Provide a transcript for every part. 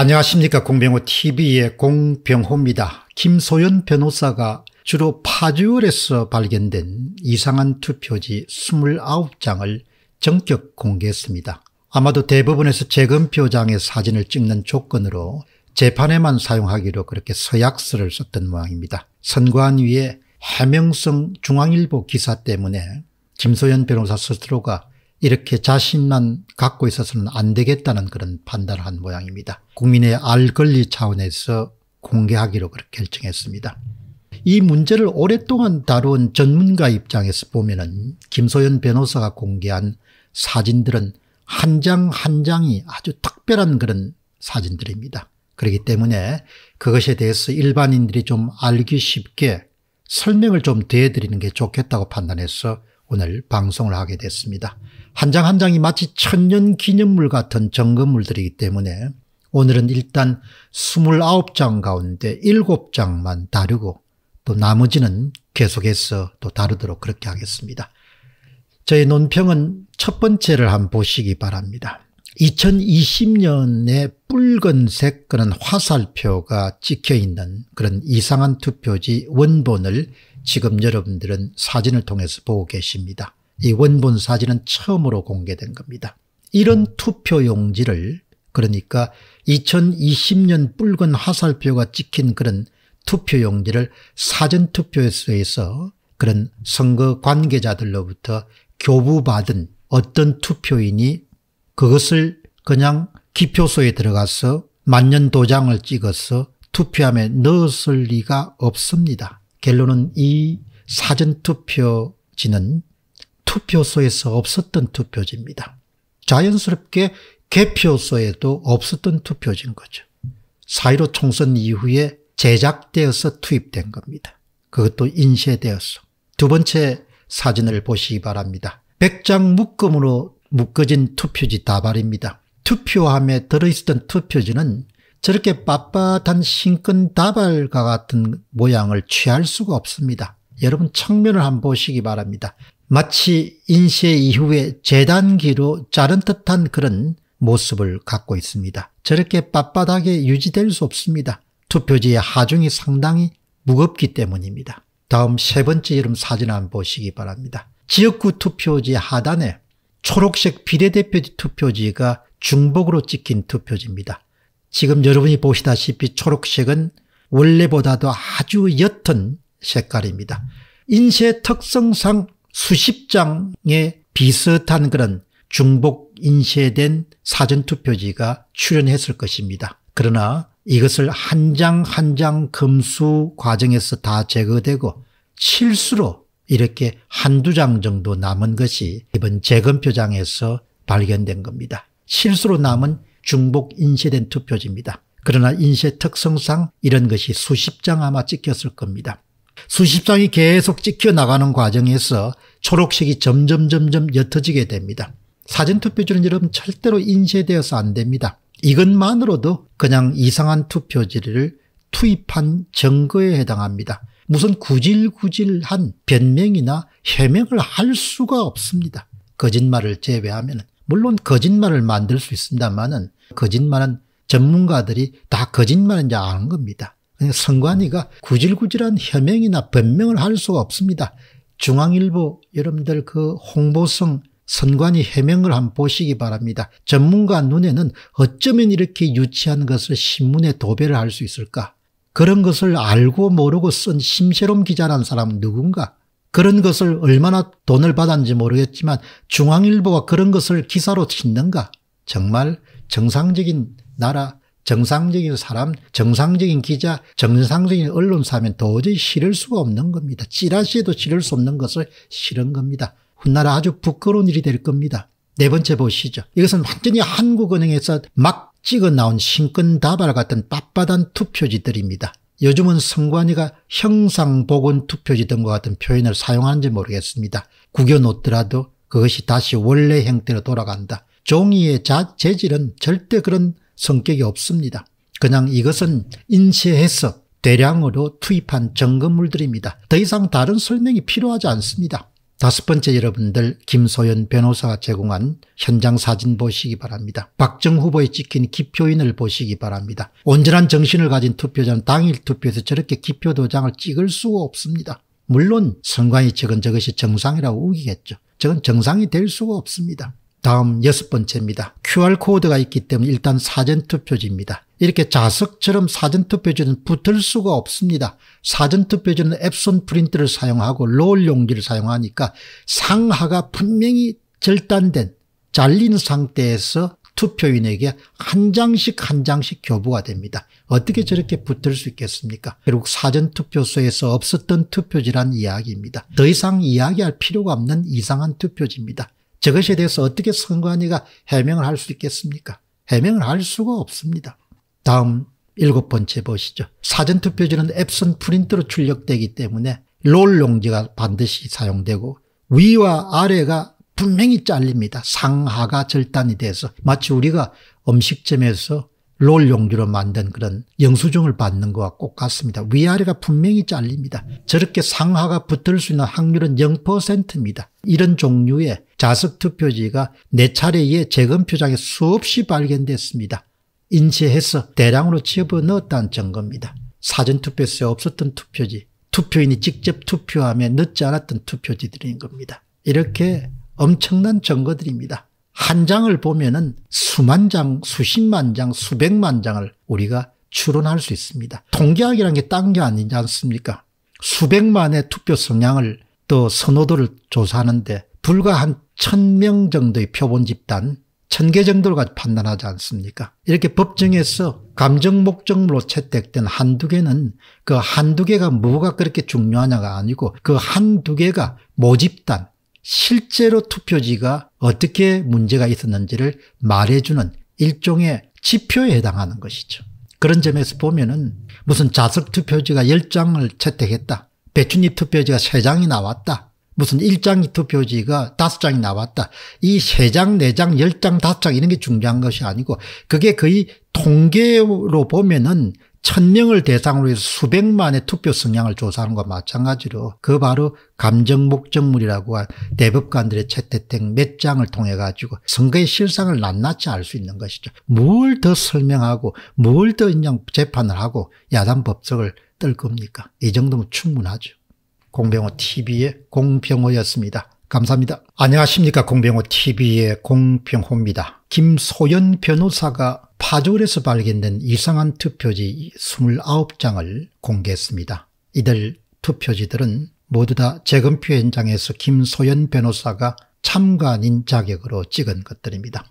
안녕하십니까 공병호 tv의 공병호입니다. 김소연 변호사가 주로 파주월에서 발견된 이상한 투표지 29장을 전격 공개했습니다. 아마도 대부분에서 재검표장의 사진을 찍는 조건으로 재판에만 사용하기로 그렇게 서약서를 썼던 모양입니다. 선관위의 해명성 중앙일보 기사 때문에 김소연 변호사 스스로가 이렇게 자신만 갖고 있어서는 안 되겠다는 그런 판단을 한 모양입니다. 국민의 알 권리 차원에서 공개하기로 그렇게 결정했습니다. 이 문제를 오랫동안 다룬 전문가 입장에서 보면 은 김소연 변호사가 공개한 사진들은 한 장한 장이 아주 특별한 그런 사진들입니다. 그렇기 때문에 그것에 대해서 일반인들이 좀 알기 쉽게 설명을 좀 더해드리는 게 좋겠다고 판단해서 오늘 방송을 하게 됐습니다. 한장한 장이 마치 천년 기념물 같은 점검물들이기 때문에 오늘은 일단 29장 가운데 7장만 다루고 또 나머지는 계속해서 또 다루도록 그렇게 하겠습니다. 저희 논평은 첫 번째를 한번 보시기 바랍니다. 2020년에 붉은색 그런 화살표가 찍혀 있는 그런 이상한 투표지 원본을 지금 여러분들은 사진을 통해서 보고 계십니다. 이 원본 사진은 처음으로 공개된 겁니다. 이런 투표 용지를 그러니까 2020년 붉은 화살표가 찍힌 그런 투표 용지를 사전투표소에서 그런 선거 관계자들로부터 교부받은 어떤 투표인이 그것을 그냥 기표소에 들어가서 만년 도장을 찍어서 투표함에 넣었을 리가 없습니다. 결론은 이 사전투표지는 투표소에서 없었던 투표지입니다. 자연스럽게 개표소에도 없었던 투표지인 거죠. 4.15 총선 이후에 제작되어서 투입된 겁니다. 그것도 인쇄되어서. 두 번째 사진을 보시기 바랍니다. 백장 묶음으로 묶어진 투표지 다발입니다. 투표함에 들어있었던 투표지는 저렇게 빳빳한 신끈 다발과 같은 모양을 취할 수가 없습니다. 여러분 측면을 한번 보시기 바랍니다. 마치 인쇄 이후에 재단기로 자른 듯한 그런 모습을 갖고 있습니다. 저렇게 빳빳하게 유지될 수 없습니다. 투표지의 하중이 상당히 무겁기 때문입니다. 다음 세 번째 여름 사진 한번 보시기 바랍니다. 지역구 투표지 하단에 초록색 비례대표 투표지가 중복으로 찍힌 투표지입니다. 지금 여러분이 보시다시피 초록색은 원래보다도 아주 옅은 색깔입니다. 인쇄 특성상 수십 장의 비슷한 그런 중복 인쇄된 사전투표지가 출연했을 것입니다. 그러나 이것을 한 장 한 장 검수 과정에서 다 제거되고 실수로 이렇게 한두 장 정도 남은 것이 이번 재검표장에서 발견된 겁니다. 실수로 남은 중복 인쇄된 투표지입니다. 그러나 인쇄 특성상 이런 것이 수십 장 아마 찍혔을 겁니다. 수십 장이 계속 찍혀 나가는 과정에서 초록색이 점점 점점 옅어지게 됩니다. 사전투표지는 여러분 절대로 인쇄되어서 안 됩니다. 이것만으로도 그냥 이상한 투표지를 투입한 증거에 해당합니다. 무슨 구질구질한 변명이나 해명을 할 수가 없습니다. 거짓말을 제외하면 물론 거짓말을 만들 수 있습니다만은 거짓말은 전문가들이 다 거짓말인지 아는 겁니다. 선관위가 구질구질한 해명이나 변명을 할 수가 없습니다. 중앙일보 여러분들 그 홍보성 선관위 해명을 한번 보시기 바랍니다. 전문가 눈에는 어쩌면 이렇게 유치한 것을 신문에 도배를 할 수 있을까? 그런 것을 알고 모르고 쓴 심세롬 기자라는 사람은 누군가? 그런 것을 얼마나 돈을 받았는지 모르겠지만 중앙일보가 그런 것을 기사로 싣는가? 정말 정상적인 나라, 정상적인 사람, 정상적인 기자, 정상적인 언론사면 도저히 실을 수가 없는 겁니다. 찌라시에도 실을 수 없는 것을 실은 겁니다. 훗날에 아주 부끄러운 일이 될 겁니다. 네 번째 보시죠. 이것은 완전히 한국은행에서 막 찍어 나온 신끈다발 같은 빳빳한 투표지들입니다. 요즘은 선관위가 형상복원 투표지 등과 같은 표현을 사용하는지 모르겠습니다. 구겨놓더라도 그것이 다시 원래 형태로 돌아간다. 종이의 자, 재질은 절대 그런 성격이 없습니다. 그냥 이것은 인쇄해서 대량으로 투입한 점검물들입니다. 더 이상 다른 설명이 필요하지 않습니다. 다섯 번째 여러분들 김소연 변호사가 제공한 현장 사진 보시기 바랍니다. 박정 후보에 찍힌 기표인을 보시기 바랍니다. 온전한 정신을 가진 투표자는 당일 투표에서 저렇게 기표 도장을 찍을 수가 없습니다. 물론 선관위 측은 저것이 정상이라고 우기겠죠. 저건 정상이 될 수가 없습니다. 다음 여섯 번째입니다. QR코드가 있기 때문에 일단 사전투표지입니다. 이렇게 자석처럼 사전투표지는 붙을 수가 없습니다. 사전투표지는 앱손 프린트를 사용하고 롤 용지를 사용하니까 상하가 분명히 절단된 잘린 상태에서 투표인에게 한 장씩 한 장씩 교부가 됩니다. 어떻게 저렇게 붙을 수 있겠습니까? 결국 사전투표소에서 없었던 투표지란 이야기입니다. 더 이상 이야기할 필요가 없는 이상한 투표지입니다. 저것에 대해서 어떻게 선관위가 해명을 할 수 있겠습니까? 해명을 할 수가 없습니다. 다음 일곱 번째 보시죠. 사전투표지는 앱선 프린트로 출력되기 때문에 롤 용지가 반드시 사용되고 위와 아래가 분명히 잘립니다. 상하가 절단이 돼서 마치 우리가 음식점에서 롤 용기로 만든 그런 영수증을 받는 것과 꼭 같습니다. 위아래가 분명히 잘립니다. 저렇게 상하가 붙을 수 있는 확률은 0%입니다. 이런 종류의 자석 투표지가 네 차례에 재검표장에 수없이 발견됐습니다. 인쇄해서 대량으로 집어 넣었다는 증거입니다. 사전투표소에 없었던 투표지, 투표인이 직접 투표함에 넣지 않았던 투표지들인 겁니다. 이렇게 엄청난 증거들입니다. 한 장을 보면 은 수만 장, 수십만 장, 수백만 장을 우리가 추론할 수 있습니다. 통계학이라는 게 딴 게 아니지 않습니까? 수백만의 투표 성향을 또 선호도를 조사하는데 불과 한 천 명 정도의 표본 집단, 천 개 정도를 판단하지 않습니까? 이렇게 법정에서 감정 목적물로 채택된 한두 개는 그 한두 개가 뭐가 그렇게 중요하냐가 아니고 그 한두 개가 모집단, 실제로 투표지가 어떻게 문제가 있었는지를 말해주는 일종의 지표에 해당하는 것이죠. 그런 점에서 보면은 무슨 자석 투표지가 10장을 채택했다. 배춧잎 투표지가 3장이 나왔다. 무슨 1장 투표지가 5장이 나왔다. 이 3장, 4장, 10장, 5장 이런 게 중요한 것이 아니고 그게 거의 통계로 보면은 천명을 대상으로 해서 수백만의 투표 성향을 조사하는 것과 마찬가지로 그 바로 감정 목적물이라고 한 대법관들의 채택된 몇 장을 통해 가지고 선거의 실상을 낱낱이 알 수 있는 것이죠. 뭘 더 설명하고 뭘더 그냥 재판을 하고 야단 법석을 뜰 겁니까? 이 정도면 충분하죠. 공병호 TV의 공병호였습니다. 감사합니다. 안녕하십니까 공병호 TV의 공병호입니다. 김소연 변호사가 파주에서 발견된 이상한 투표지 29장을 공개했습니다. 이들 투표지들은 모두 다 재검표 현장에서 김소연 변호사가 참관인 자격으로 찍은 것들입니다.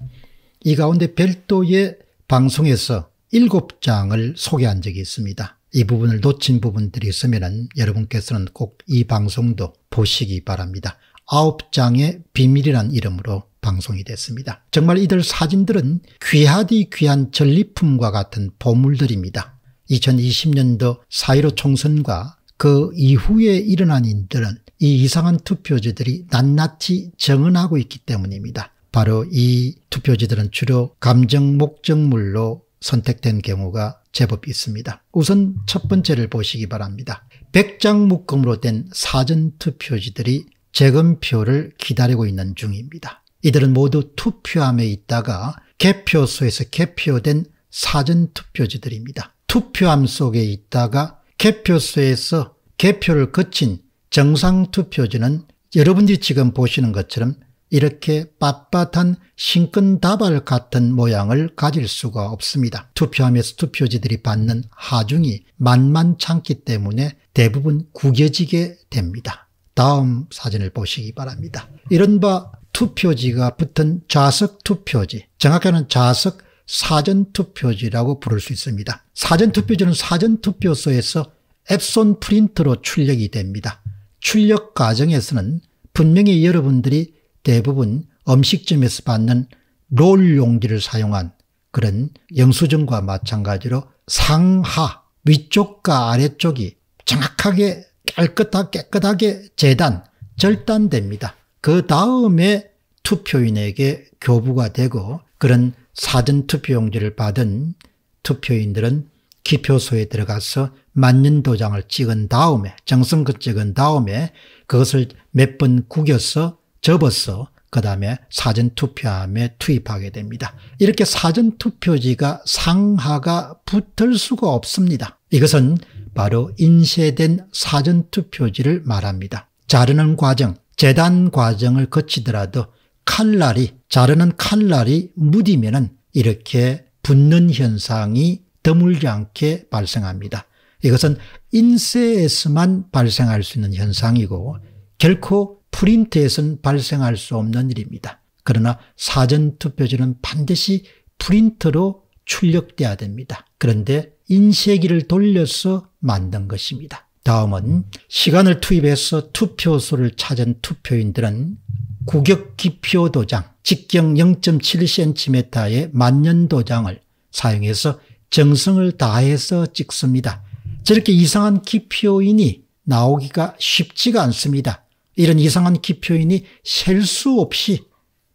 이 가운데 별도의 방송에서 7장을 소개한 적이 있습니다. 이 부분을 놓친 부분들이 있으면 여러분께서는 꼭 이 방송도 보시기 바랍니다. 9장의 비밀이란 이름으로 방송이 됐습니다. 정말 이들 사진들은 귀하디 귀한 전리품과 같은 보물들입니다. 2020년도 4.15 총선과 그 이후에 일어난 일들은 이 이상한 투표지들이 낱낱이 정언하고 있기 때문입니다. 바로 이 투표지들은 주로 감정 목적물로 선택된 경우가 제법 있습니다. 우선 첫 번째를 보시기 바랍니다. 백장 묶음으로 된 사전 투표지들이 재검표를 기다리고 있는 중입니다. 이들은 모두 투표함에 있다가 개표소에서 개표된 사전투표지들입니다. 투표함 속에 있다가 개표소에서 개표를 거친 정상투표지는 여러분들이 지금 보시는 것처럼 이렇게 빳빳한 신끈다발 같은 모양을 가질 수가 없습니다. 투표함에서 투표지들이 받는 하중이 만만찮기 때문에 대부분 구겨지게 됩니다. 다음 사진을 보시기 바랍니다. 이른바 투표지가 붙은 좌석 투표지, 정확하게는 좌석 사전 투표지라고 부를 수 있습니다. 사전 투표지는 사전 투표소에서 앱손 프린트로 출력이 됩니다. 출력 과정에서는 분명히 여러분들이 대부분 음식점에서 받는 롤 용지를 사용한 그런 영수증과 마찬가지로 상하 위쪽과 아래쪽이 정확하게 깨끗하게, 깨끗하게 재단, 절단됩니다. 그 다음에 투표인에게 교부가 되고 그런 사전 투표용지를 받은 투표인들은 기표소에 들어가서 만년 도장을 찍은 다음에 정성껏 찍은 다음에 그것을 몇 번 구겨서 접어서 그 다음에 사전투표함에 투입하게 됩니다. 이렇게 사전투표지가 상하가 붙을 수가 없습니다. 이것은 바로 인쇄된 사전투표지를 말합니다. 자르는 과정, 재단 과정을 거치더라도 칼날이 자르는 칼날이 무디면 은 이렇게 붙는 현상이 드물지 않게 발생합니다. 이것은 인쇄에서만 발생할 수 있는 현상이고 결코 프린트에서는 발생할 수 없는 일입니다. 그러나 사전투표지는 반드시 프린터로 출력돼야 됩니다. 그런데 인쇄기를 돌려서 만든 것입니다. 다음은 시간을 투입해서 투표소를 찾은 투표인들은 구격기표 도장, 직경 0.7cm의 만년 도장을 사용해서 정성을 다해서 찍습니다. 저렇게 이상한 기표인이 나오기가 쉽지가 않습니다. 이런 이상한 기표인이 셀 수 없이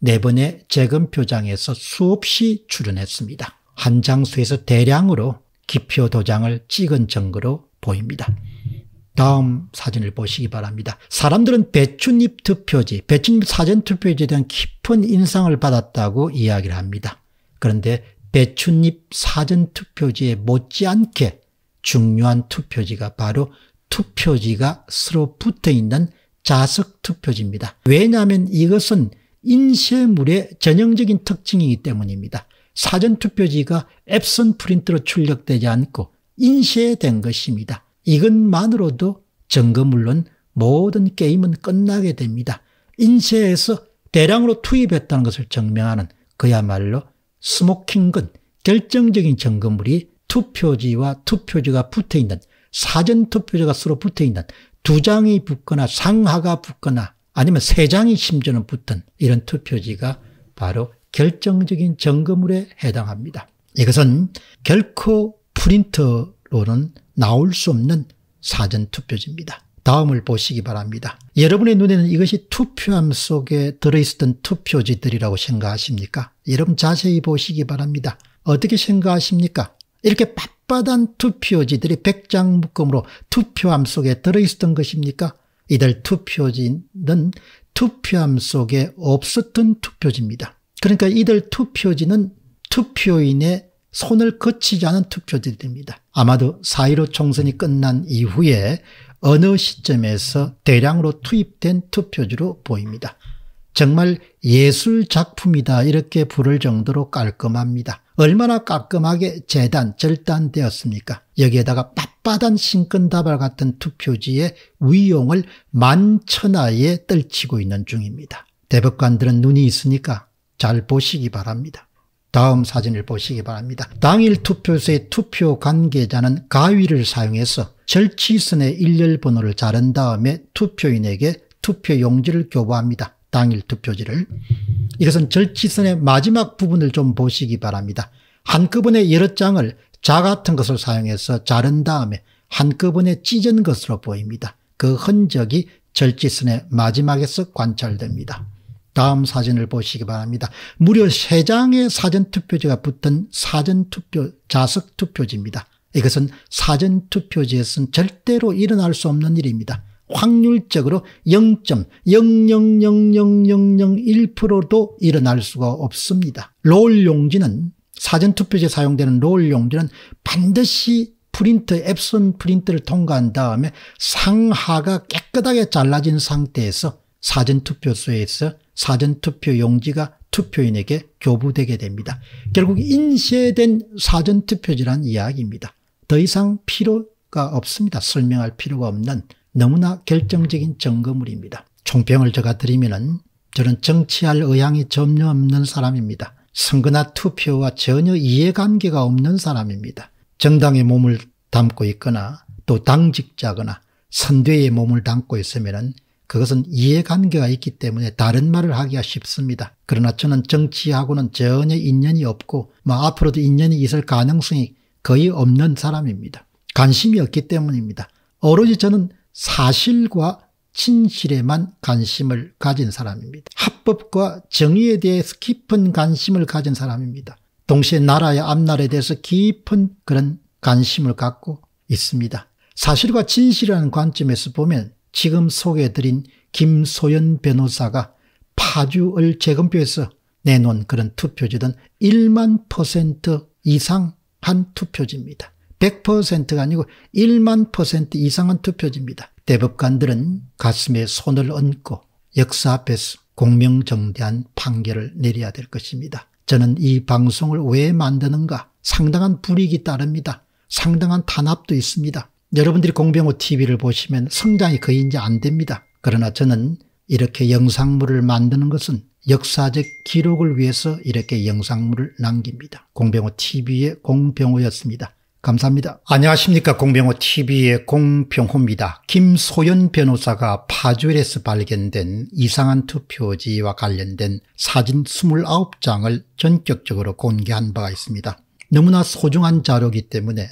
네 번의 재검표장에서 수없이 출연했습니다. 한 장소에서 대량으로 기표 도장을 찍은 증거로 보입니다. 다음 사진을 보시기 바랍니다. 사람들은 배춧잎 투표지, 배춧잎 사전 투표지에 대한 깊은 인상을 받았다고 이야기를 합니다. 그런데 배춧잎 사전 투표지에 못지않게 중요한 투표지가 바로 투표지가 서로 붙어 있는 자석 투표지입니다. 왜냐하면 이것은 인쇄물의 전형적인 특징이기 때문입니다. 사전투표지가 앱선 프린트로 출력되지 않고 인쇄된 것입니다. 이것만으로도 점검물론 모든 게임은 끝나게 됩니다. 인쇄해서 대량으로 투입했다는 것을 증명하는 그야말로 스모킹건 결정적인 점검물이 투표지와 투표지가 붙어있는 사전투표지가 서로 붙어있는 두 장이 붙거나 상하가 붙거나 아니면 세 장이 심지어는 붙은 이런 투표지가 바로 결정적인 점검물에 해당합니다. 이것은 결코 프린터로는 나올 수 없는 사전 투표지입니다. 다음을 보시기 바랍니다. 여러분의 눈에는 이것이 투표함 속에 들어있었던 투표지들이라고 생각하십니까? 여러분 자세히 보시기 바랍니다. 어떻게 생각하십니까? 이렇게 빳빳한 투표지들이 백장 묶음으로 투표함 속에 들어있었던 것입니까? 이들 투표지는 투표함 속에 없었던 투표지입니다. 그러니까 이들 투표지는 투표인의 손을 거치지 않은 투표지들입니다. 아마도 4.15 총선이 끝난 이후에 어느 시점에서 대량으로 투입된 투표지로 보입니다. 정말 예술 작품이다 이렇게 부를 정도로 깔끔합니다. 얼마나 깔끔하게 재단, 절단되었습니까? 여기에다가 빳빳한 신근다발 같은 투표지의 위용을 만천하에 떨치고 있는 중입니다. 대법관들은 눈이 있으니까 잘 보시기 바랍니다. 다음 사진을 보시기 바랍니다. 당일 투표소의 투표 관계자는 가위를 사용해서 절치선의 일렬 번호를 자른 다음에 투표인에게 투표 용지를 교부합니다. 당일 투표지를. 이것은 절치선의 마지막 부분을 좀 보시기 바랍니다. 한꺼번에 여러 장을 자 같은 것을 사용해서 자른 다음에 한꺼번에 찢은 것으로 보입니다. 그 흔적이 절지선의 마지막에서 관찰됩니다. 다음 사진을 보시기 바랍니다. 무려 3장의 사전투표지가 붙은 사전투표 자석투표지입니다. 이것은 사전투표지에서는 절대로 일어날 수 없는 일입니다. 확률적으로 0.0000001%도 일어날 수가 없습니다. 롤 용지는 사전투표지에 사용되는 롤 용지는 반드시 프린터 앱선 프린터를 통과한 다음에 상하가 깨끗하게 잘라진 상태에서 사전투표소에서 사전투표 용지가 투표인에게 교부되게 됩니다. 결국 인쇄된 사전투표지란 이야기입니다. 더 이상 필요가 없습니다. 설명할 필요가 없는 너무나 결정적인 증거물입니다. 총평을 제가 드리면 저는 정치할 의향이 전혀 없는 사람입니다. 선거나 투표와 전혀 이해관계가 없는 사람입니다. 정당에 몸을 담고 있거나 또 당직자거나 선대에 몸을 담고 있으면 그것은 이해관계가 있기 때문에 다른 말을 하기가 쉽습니다. 그러나 저는 정치하고는 전혀 인연이 없고 뭐 앞으로도 인연이 있을 가능성이 거의 없는 사람입니다. 관심이 없기 때문입니다. 오로지 저는 사실과 진실에만 관심을 가진 사람입니다. 합법과 정의에 대해서 깊은 관심을 가진 사람입니다. 동시에 나라의 앞날에 대해서 깊은 그런 관심을 갖고 있습니다. 사실과 진실이라는 관점에서 보면 지금 소개해드린 김소연 변호사가 파주을 재검표에서 내놓은 그런 투표지는 1만 퍼센트 이상 한 투표지입니다. 100%가 아니고 1만 퍼센트 이상한 투표지입니다. 대법관들은 가슴에 손을 얹고 역사 앞에서 공명정대한 판결을 내려야 될 것입니다. 저는 이 방송을 왜 만드는가 상당한 불이익이 따릅니다. 상당한 탄압도 있습니다. 여러분들이 공병호 TV를 보시면 성장이 거의 이제 안 됩니다. 그러나 저는 이렇게 영상물을 만드는 것은 역사적 기록을 위해서 이렇게 영상물을 남깁니다. 공병호 TV의 공병호였습니다. 감사합니다. 안녕하십니까 공병호 TV의 공병호입니다. 김소연 변호사가 파주엘에서 발견된 이상한 투표지와 관련된 사진 29장을 전격적으로 공개한 바가 있습니다. 너무나 소중한 자료이기 때문에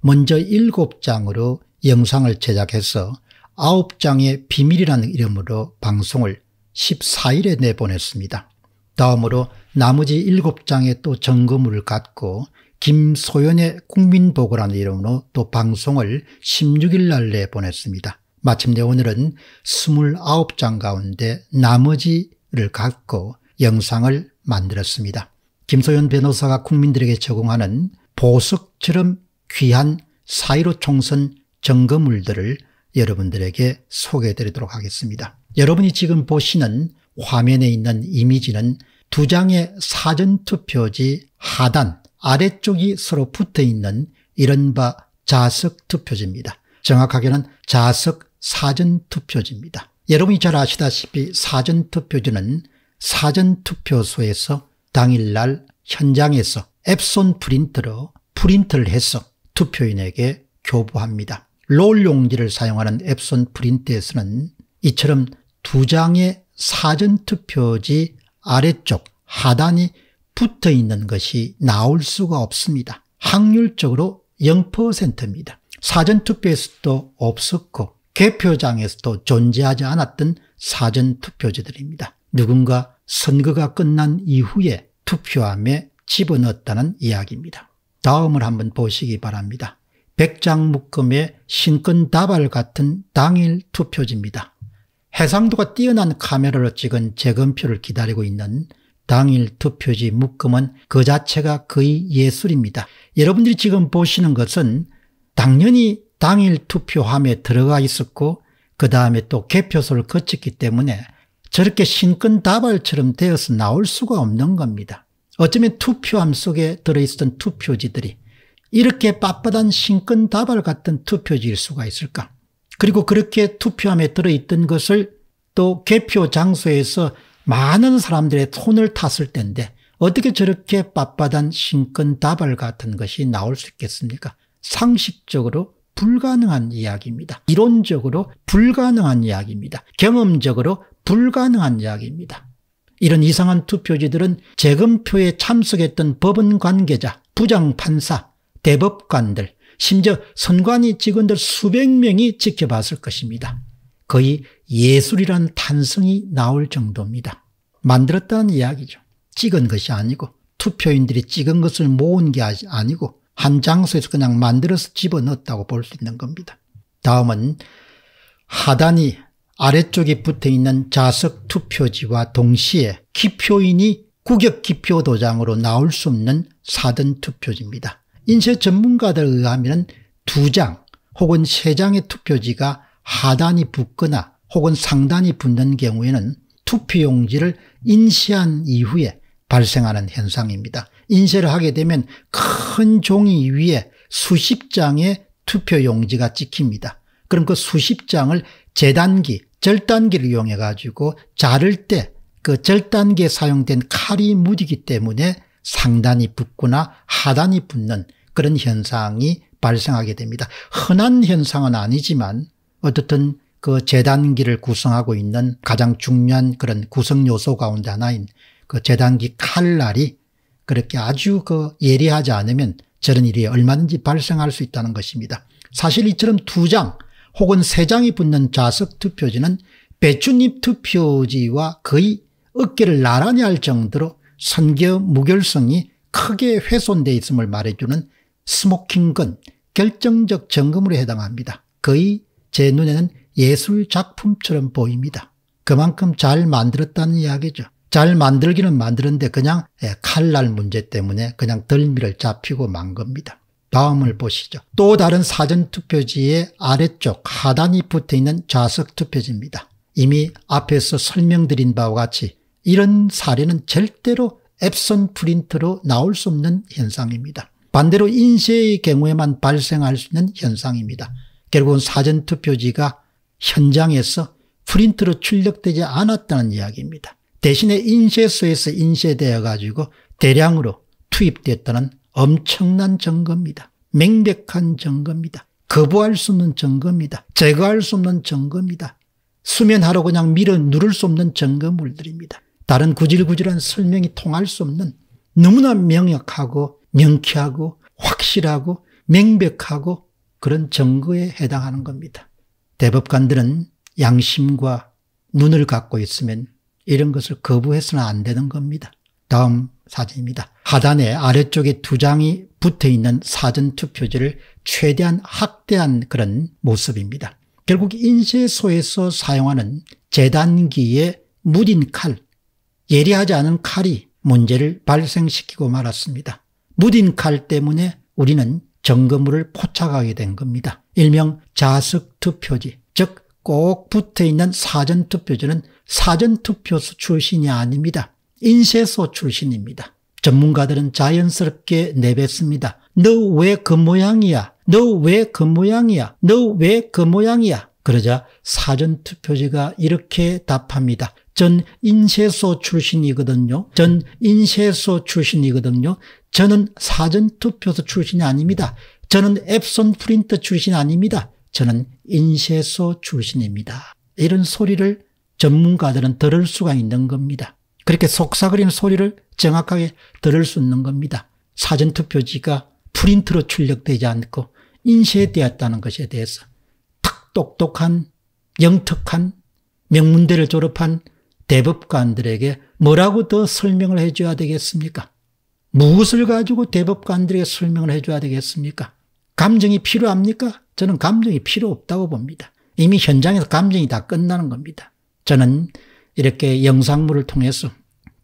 먼저 7장으로 영상을 제작해서 9장의 비밀이라는 이름으로 방송을 14일에 내보냈습니다. 다음으로 나머지 7장의 또 점검을 갖고 김소연의 국민보고라는 이름으로 또 방송을 16일 날 내보냈습니다. 마침내 오늘은 29장 가운데 나머지를 갖고 영상을 만들었습니다. 김소연 변호사가 국민들에게 제공하는 보석처럼 귀한 사이로 총선 점검물들을 여러분들에게 소개해 드리도록 하겠습니다. 여러분이 지금 보시는 화면에 있는 이미지는 두 장의 사전투표지 하단 아래쪽이 서로 붙어 있는 이른바 자석 투표지입니다. 정확하게는 자석 사전 투표지입니다. 여러분이 잘 아시다시피 사전 투표지는 사전 투표소에서 당일날 현장에서 앱손 프린터로 프린트를 해서 투표인에게 교부합니다. 롤 용지를 사용하는 앱손 프린트에서는 이처럼 두 장의 사전 투표지 아래쪽 하단이 붙어 있는 것이 나올 수가 없습니다. 확률적으로 0%입니다. 사전투표에서도 없었고 개표장에서도 존재하지 않았던 사전투표지들입니다. 누군가 선거가 끝난 이후에 투표함에 집어넣었다는 이야기입니다. 다음을 한번 보시기 바랍니다. 백장 묶음의 신권 다발 같은 당일 투표지입니다. 해상도가 뛰어난 카메라로 찍은 재검표를 기다리고 있는 당일 투표지 묶음은 그 자체가 거의 예술입니다. 여러분들이 지금 보시는 것은 당연히 당일 투표함에 들어가 있었고 그 다음에 또 개표소를 거쳤기 때문에 저렇게 신권 다발처럼 되어서 나올 수가 없는 겁니다. 어쩌면 투표함 속에 들어있었던 투표지들이 이렇게 빳빳한 신권 다발 같은 투표지일 수가 있을까? 그리고 그렇게 투표함에 들어있던 것을 또 개표 장소에서 많은 사람들의 손을 탔을 텐데 어떻게 저렇게 빳빳한 신권 다발 같은 것이 나올 수 있겠습니까? 상식적으로 불가능한 이야기입니다. 이론적으로 불가능한 이야기입니다. 경험적으로 불가능한 이야기입니다. 이런 이상한 투표지들은 재검표에 참석했던 법원 관계자, 부장 판사, 대법관들, 심지어 선관위 직원들 수백 명이 지켜봤을 것입니다. 거의 예술이란 탄성이 나올 정도입니다. 만들었다는 이야기죠. 찍은 것이 아니고 투표인들이 찍은 것을 모은 게 아니고 한 장소에서 그냥 만들어서 집어넣었다고 볼 수 있는 겁니다. 다음은 하단이 아래쪽에 붙어 있는 자석 투표지와 동시에 기표인이 구격 기표 도장으로 나올 수 없는 사전 투표지입니다. 인쇄 전문가들에 의하면 두 장 혹은 세 장의 투표지가 하단이 붙거나 혹은 상단이 붙는 경우에는 투표용지를 인쇄한 이후에 발생하는 현상입니다. 인쇄를 하게 되면 큰 종이 위에 수십 장의 투표용지가 찍힙니다. 그럼 그 수십 장을 재단기, 절단기를 이용해 가지고 자를 때 그 절단기에 사용된 칼이 묻이기 때문에 상단이 붙거나 하단이 붙는 그런 현상이 발생하게 됩니다. 흔한 현상은 아니지만 어떻든 그 재단기를 구성하고 있는 가장 중요한 그런 구성 요소 가운데 하나인 그 재단기 칼날이 그렇게 아주 그 예리하지 않으면 저런 일이 얼마든지 발생할 수 있다는 것입니다. 사실 이처럼 두 장 혹은 세 장이 붙는 자석 투표지는 배춧잎 투표지와 거의 어깨를 나란히 할 정도로 선교 무결성이 크게 훼손되어 있음을 말해주는 스모킹건 결정적 점검으로 해당합니다. 거의 제 눈에는 예술 작품처럼 보입니다. 그만큼 잘 만들었다는 이야기죠. 잘 만들기는 만드는데 그냥 예, 칼날 문제 때문에 그냥 덜미를 잡히고 만 겁니다. 다음을 보시죠. 또 다른 사전투표지의 아래쪽 하단이 붙어있는 좌석투표지입니다. 이미 앞에서 설명드린 바와 같이 이런 사례는 절대로 앱선 프린트로 나올 수 없는 현상입니다. 반대로 인쇄의 경우에만 발생할 수 있는 현상입니다. 결국은 사전투표지가 현장에서 프린트로 출력되지 않았다는 이야기입니다. 대신에 인쇄소에서 인쇄되어 가지고 대량으로 투입됐다는 엄청난 증거입니다. 맹백한 증거입니다. 거부할 수 없는 증거입니다. 제거할 수 없는 증거입니다. 수면하러 그냥 밀어 누를 수 없는 증거물들입니다. 다른 구질구질한 설명이 통할 수 없는 너무나 명확하고 명쾌하고 확실하고 명백하고 그런 증거에 해당하는 겁니다. 대법관들은 양심과 눈을 갖고 있으면 이런 것을 거부해서는 안 되는 겁니다. 다음 사진입니다. 하단에 아래쪽에 두 장이 붙어 있는 사전투표지를 최대한 확대한 그런 모습입니다. 결국 인쇄소에서 사용하는 재단기의 무딘 칼, 예리하지 않은 칼이 문제를 발생시키고 말았습니다. 무딘 칼 때문에 우리는 점검물을 포착하게 된 겁니다. 일명 자석 투표지, 즉 꼭 붙어있는 사전투표지는 사전투표소 출신이 아닙니다. 인쇄소 출신입니다. 전문가들은 자연스럽게 내뱉습니다. 너 왜 그 모양이야? 너 왜 그 모양이야? 너 왜 그 모양이야? 그러자 사전투표지가 이렇게 답합니다. 전 인쇄소 출신이거든요. 전 인쇄소 출신이거든요. 저는 사전투표소 출신이 아닙니다. 저는 앱손 프린터 출신이 아닙니다. 저는 인쇄소 출신입니다. 이런 소리를 전문가들은 들을 수가 있는 겁니다. 그렇게 속삭거리는 소리를 정확하게 들을 수 있는 겁니다. 사전투표지가 프린트로 출력되지 않고 인쇄되었다는 것에 대해서 탁 똑똑한 영특한 명문대를 졸업한 대법관들에게 뭐라고 더 설명을 해줘야 되겠습니까? 무엇을 가지고 대법관들에게 설명을 해줘야 되겠습니까? 감정이 필요합니까? 저는 감정이 필요 없다고 봅니다. 이미 현장에서 감정이 다 끝나는 겁니다. 저는 이렇게 영상물을 통해서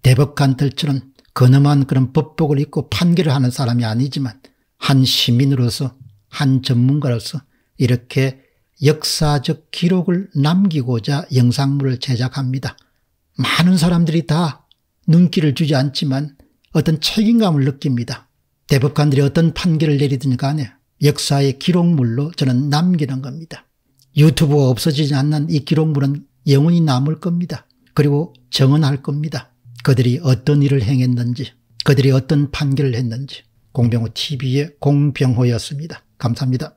대법관들처럼 근엄한 그런 법복을 입고 판결을 하는 사람이 아니지만 한 시민으로서 한 전문가로서 이렇게 역사적 기록을 남기고자 영상물을 제작합니다. 많은 사람들이 다 눈길을 주지 않지만 어떤 책임감을 느낍니다. 대법관들이 어떤 판결을 내리든 간에 역사의 기록물로 저는 남기는 겁니다. 유튜브가 없어지지 않는 이 기록물은 영원히 남을 겁니다. 그리고 정언할 겁니다. 그들이 어떤 일을 행했는지 그들이 어떤 판결을 했는지 공병호 TV의 공병호였습니다. 감사합니다.